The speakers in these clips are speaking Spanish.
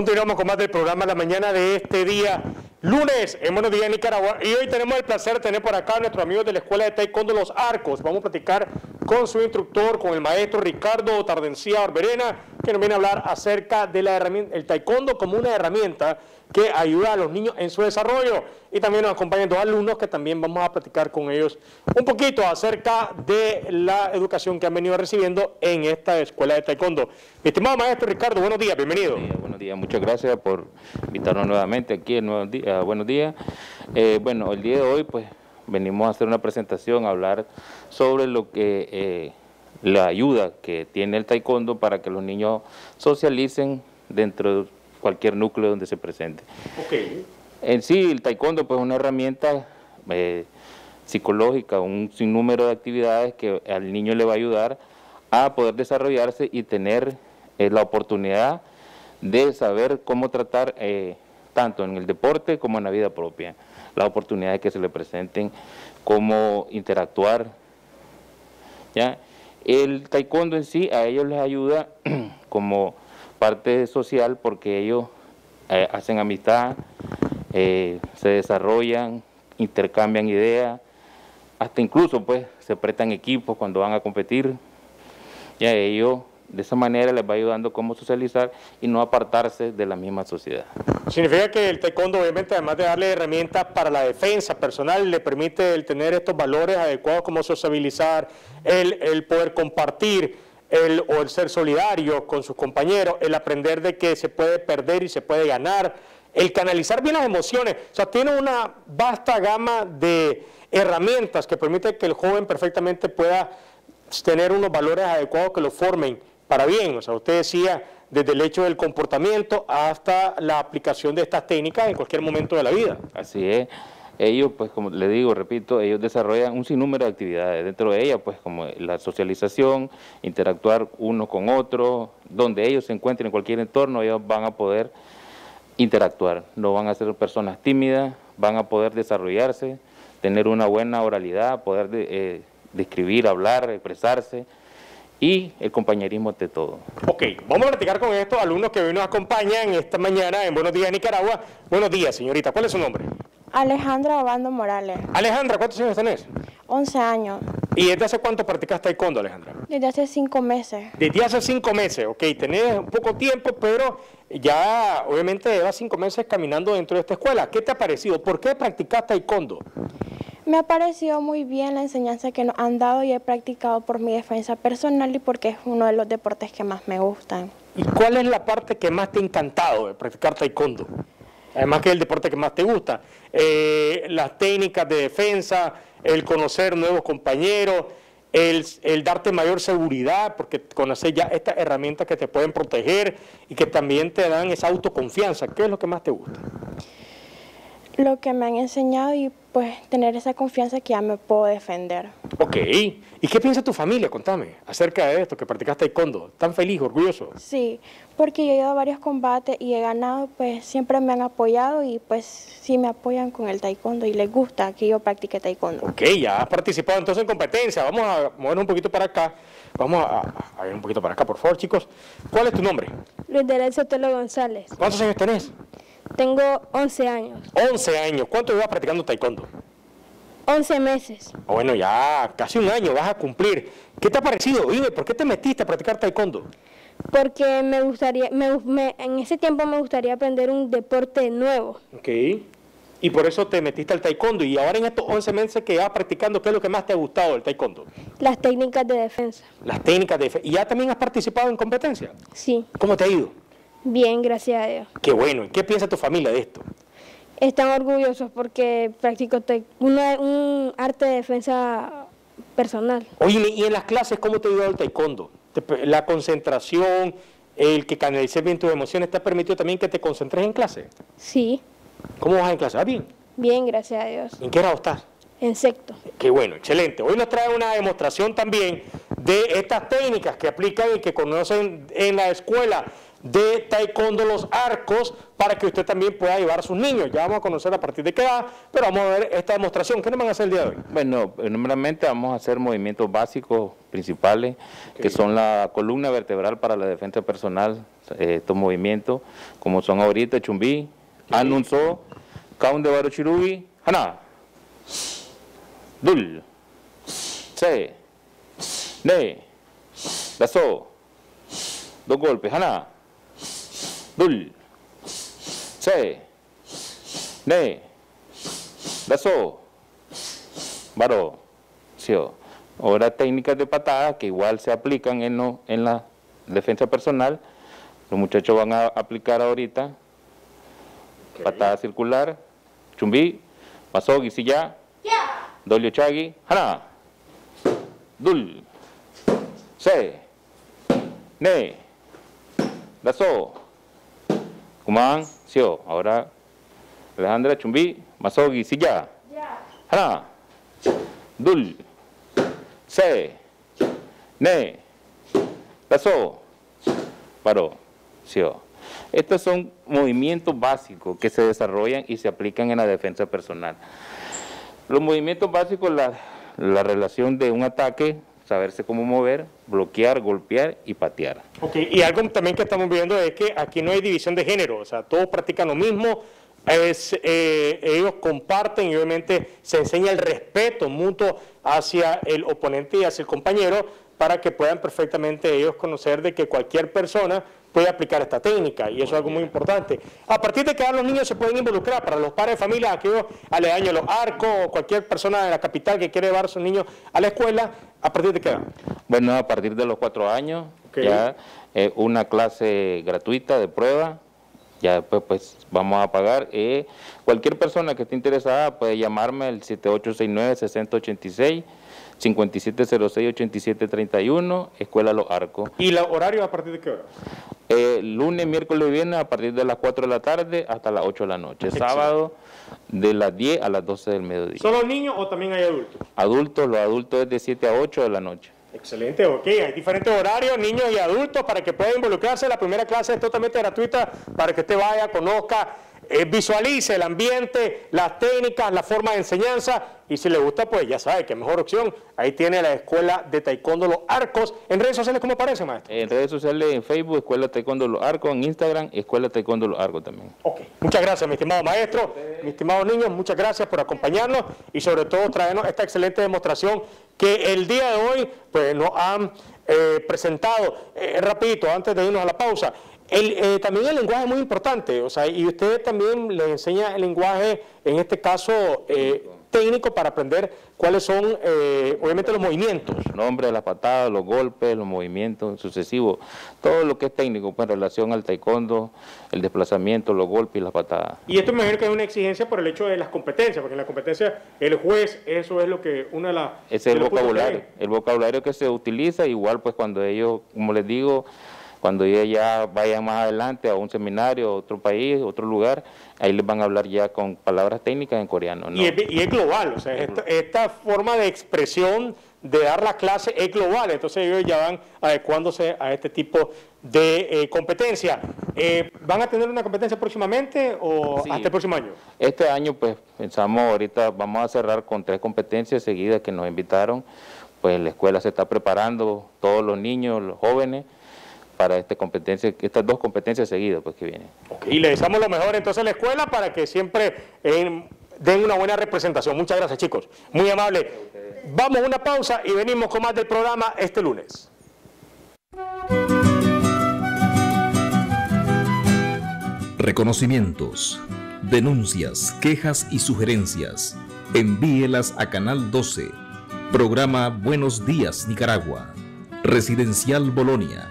Continuamos con más del programa La Mañana de este día, lunes, en Buenos Días, Nicaragua. Y hoy tenemos el placer de tener por acá a nuestros amigos de la Escuela de Taekwondo Los Arcos. Vamos a platicar con su instructor, con el maestro Ricardo Tardencía Barberena, que nos viene a hablar acerca del taekwondo como una herramienta que ayuda a los niños en su desarrollo. Y también nos acompañan dos alumnos que también vamos a platicar con ellos un poquito acerca de la educación que han venido recibiendo en esta escuela de taekwondo. Mi estimado maestro Ricardo, buenos días, bienvenido. Buenos días, muchas gracias por invitarnos nuevamente aquí en Buenos Días. Eh, bueno, el día de hoy pues venimos a hacer una presentación, a hablar sobre lo que... Eh, la ayuda que tiene el taekwondo para que los niños socialicen dentro de cualquier núcleo donde se presente. Okay. En sí, el taekwondo pues, es una herramienta eh, psicológica, un sinnúmero de actividades que al niño le va a ayudar a poder desarrollarse y tener eh, la oportunidad de saber cómo tratar eh, tanto en el deporte como en la vida propia, las oportunidades que se le presenten, cómo interactuar. ¿ya? El taekwondo en sí a ellos les ayuda como parte social porque ellos eh, hacen amistad, eh, se desarrollan, intercambian ideas, hasta incluso pues se prestan equipos cuando van a competir. Y a ellos de esa manera les va ayudando cómo socializar y no apartarse de la misma sociedad. Significa que el taekwondo obviamente además de darle herramientas para la defensa personal, le permite el tener estos valores adecuados como sociabilizar, el, el poder compartir, el, o el ser solidario con sus compañeros, el aprender de que se puede perder y se puede ganar, el canalizar bien las emociones. O sea, tiene una vasta gama de herramientas que permite que el joven perfectamente pueda tener unos valores adecuados que lo formen para bien. O sea, usted decía, desde el hecho del comportamiento hasta la aplicación de estas técnicas en cualquier momento de la vida. Así es ellos, pues como le digo, repito, ellos desarrollan un sinnúmero de actividades. Dentro de ellas, pues como la socialización, interactuar uno con otro, donde ellos se encuentren en cualquier entorno, ellos van a poder interactuar. No van a ser personas tímidas, van a poder desarrollarse, tener una buena oralidad, poder eh, describir, hablar, expresarse y el compañerismo de todo. Ok, vamos a platicar con estos alumnos que hoy nos acompañan esta mañana en Buenos Días Nicaragua. Buenos días, señorita. ¿Cuál es su nombre? Alejandra Obando Morales. Alejandra, ¿cuántos años tenés? 11 años. ¿Y desde hace cuánto practicas taekwondo, Alejandra? Desde hace cinco meses. Desde hace cinco meses, ok. Tenés poco tiempo, pero ya obviamente llevas cinco meses caminando dentro de esta escuela. ¿Qué te ha parecido? ¿Por qué practicas taekwondo? Me ha parecido muy bien la enseñanza que nos han dado y he practicado por mi defensa personal y porque es uno de los deportes que más me gustan. ¿Y cuál es la parte que más te ha encantado de practicar taekwondo? además que es el deporte que más te gusta, eh, las técnicas de defensa, el conocer nuevos compañeros, el, el, darte mayor seguridad, porque conoces ya estas herramientas que te pueden proteger y que también te dan esa autoconfianza. ¿Qué es lo que más te gusta? lo que me han enseñado y pues tener esa confianza que ya me puedo defender. Ok. ¿Y qué piensa tu familia? Contame acerca de esto, que practicaste taekwondo. ¿Tan feliz, orgulloso? Sí, porque yo he ido a varios combates y he ganado, pues siempre me han apoyado y pues sí me apoyan con el taekwondo y les gusta que yo practique taekwondo. Ok, ya has participado entonces en competencia. Vamos a mover un poquito para acá. Vamos a, a ir un poquito para acá, por favor, chicos. ¿Cuál es tu nombre? Luis Derecho Sotelo González. ¿Cuántos años tenés? Tengo 11 años. 11 años. ¿Cuánto llevas practicando taekwondo? 11 meses. Ah, bueno, ya casi un año vas a cumplir. ¿Qué te ha parecido? Dime, ¿por qué te metiste a practicar taekwondo? Porque me gustaría, en ese tiempo me gustaría aprender un deporte nuevo. Ok. Y por eso te metiste al taekwondo. Y ahora en estos 11 meses que vas practicando, ¿qué es lo que más te ha gustado del taekwondo? Las técnicas de defensa. Las técnicas de defensa. ¿Y ya también has participado en competencia? Sí. ¿Cómo te ha ido? Bien, gracias a Dios. Qué bueno. ¿Y qué piensa tu familia de esto? Están orgullosos porque practico un arte de defensa personal. Oye, ¿y en las clases cómo te ha ayudado el taekwondo? La concentración, el que canalices bien tus emociones, ¿te ha permitido también que te concentres en clase? Sí. ¿Cómo vas en clase? ¿Vas bien? Bien, gracias a Dios. ¿En qué grado estás? En sexto. Qué bueno, excelente. Hoy nos trae una demostración también de estas técnicas que aplican y que conocen en la escuela de Taekwondo Los Arcos para que usted también pueda llevar a sus niños. Ya vamos a conocer a partir de qué edad, pero vamos a ver esta demostración. ¿Qué nos van a hacer el día de hoy? Bueno, primeramente vamos a hacer movimientos básicos principales, que son la columna vertebral para la defensa personal, eh, estos movimientos, como son ahorita Chumbí, Anunzo, Kaun de Barochirubi, Hana, Dul, Se, Ne, Lazo, dos golpes, Hana, Dul, Se, Ne, Lazo, Baro, Sio. Ahora técnicas de patada que igual se aplican en, la defensa personal. Los muchachos van a aplicar ahorita patada circular, chumbi, masogi, silla, dolio chagi, hana, dul, se, ne, daso, kumang, sio. Ahora Alejandra, chumbi, masogi, silla, hana, dul, se, ne, daso, paro, sio. Estos son movimientos básicos que se desarrollan y se aplican en la defensa personal. Los movimientos básicos, la, la relación de un ataque, saberse cómo mover, bloquear, golpear y patear. Ok, y algo también que estamos viendo es que aquí no hay división de género, o sea, todos practican lo mismo, es, eh, ellos comparten y obviamente se enseña el respeto mutuo hacia el oponente y hacia el compañero para que puedan perfectamente ellos conocer de que cualquier persona puede aplicar esta técnica y eso es algo muy importante. A partir de que los niños se pueden involucrar, para los padres de familia, aquellos aledaños, los arcos o cualquier persona de la capital que quiere llevar a sus niños a la escuela, ¿a partir de qué edad? Bueno, a partir de los cuatro años, ya eh, una clase gratuita de prueba, ya después pues vamos a pagar. Eh, cualquier persona que esté interesada puede llamarme al 7869-6086 5706-8731, Escuela Los Arcos. ¿Y los horarios a partir de qué hora? Eh, lunes, miércoles y viernes a partir de las 4 de la tarde hasta las 8 de la noche. Sábado de las 10 a las 12 del mediodía. ¿Solo niños o también hay adultos? Adultos, los adultos es de 7 a 8 de la noche. Excelente, ok. Hay diferentes horarios, niños y adultos, para que puedan involucrarse. La primera clase es totalmente gratuita para que usted vaya, conozca eh, visualice el ambiente, las técnicas, la forma de enseñanza y si le gusta, pues ya sabe que mejor opción. Ahí tiene la Escuela de Taekwondo Los Arcos. ¿En redes sociales cómo aparece, maestro? En redes sociales, en Facebook, Escuela Taekwondo Los Arcos, en Instagram, Escuela Taekwondo Los Arcos también. Ok, muchas gracias, mi estimado maestro, mis estimados niños, muchas gracias por acompañarnos y sobre todo traernos esta excelente demostración que el día de hoy pues nos han eh, presentado. Eh, rapidito, antes de irnos a la pausa, el, eh, también el lenguaje es muy importante, o sea, y usted también le enseña el lenguaje, en este caso eh, técnico, para aprender cuáles son, eh, obviamente, los movimientos. Los nombres, las patadas, los golpes, los movimientos sucesivos, todo lo que es técnico pues, en relación al taekwondo, el desplazamiento, los golpes y las patadas. Y esto me imagino que es una exigencia por el hecho de las competencias, porque en la competencia el juez, eso es lo que una de las... Es el vocabulario, el vocabulario que se utiliza, igual pues cuando ellos, como les digo, cuando ellos ya vayan más adelante a un seminario, a otro país, a otro lugar, ahí les van a hablar ya con palabras técnicas en coreano. Y, es, global, o sea, esta, forma de expresión de dar la clase es global, entonces ellos ya van adecuándose a este tipo de eh, competencia. Eh, ¿Van a tener una competencia próximamente o hasta el próximo año? Este año, pues pensamos ahorita, vamos a cerrar con tres competencias seguidas que nos invitaron, pues la escuela se está preparando, todos los niños, los jóvenes, para esta competencia, estas dos competencias seguidas pues, que vienen. Y le deseamos lo mejor entonces a la escuela para que siempre eh, den una buena representación. Muchas gracias chicos, muy amable. Vamos a una pausa y venimos con más del programa este lunes. Reconocimientos, denuncias, quejas y sugerencias. Envíelas a Canal 12. Programa Buenos Días Nicaragua. Residencial Bolonia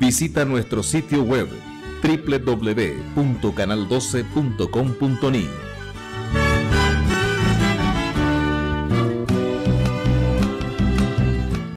Visita nuestro sitio web www.canal12.com.ni